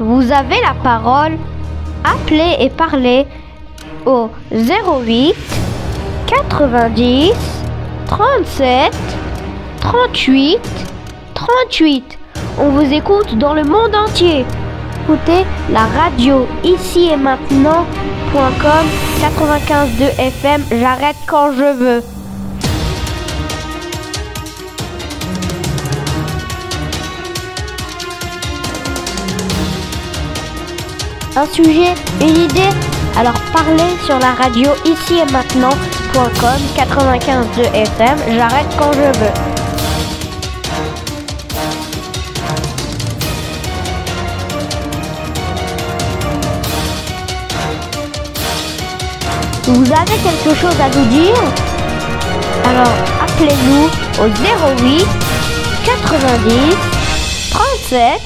Vous avez la parole. Appelez et parlez au 08 90 37 38 38. On vous écoute dans le monde entier. Écoutez la radio ici et maintenant.com 95.2 FM. J'arrête quand je veux. Un sujet, une idée Alors parlez sur la radio ici et maintenant.com 95.2 FM. J'arrête quand je veux. Vous avez quelque chose à nous dire? Alors appelez-nous au 08 90 37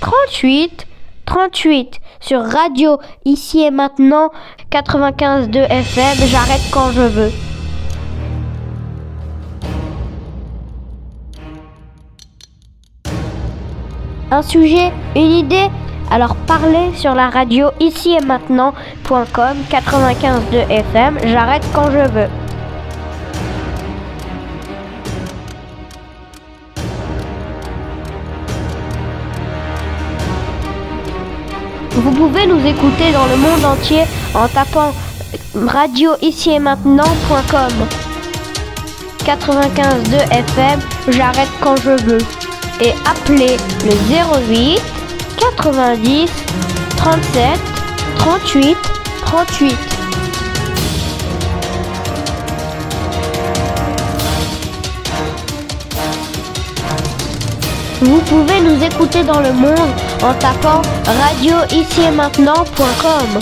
38 38 sur radio ici et maintenant 95.2 FM. J'arrête quand je veux. Un sujet, une idée? Alors parlez sur la radio ici et maintenant.com 95.2 FM. J'arrête quand je veux. Vous pouvez nous écouter dans le monde entier en tapant radio ici et maintenant.com 95.2 FM. J'arrête quand je veux. Et appelez le 08 90 37 38 38. Vous pouvez nous écouter dans le monde en tapant radio ici et maintenant.com.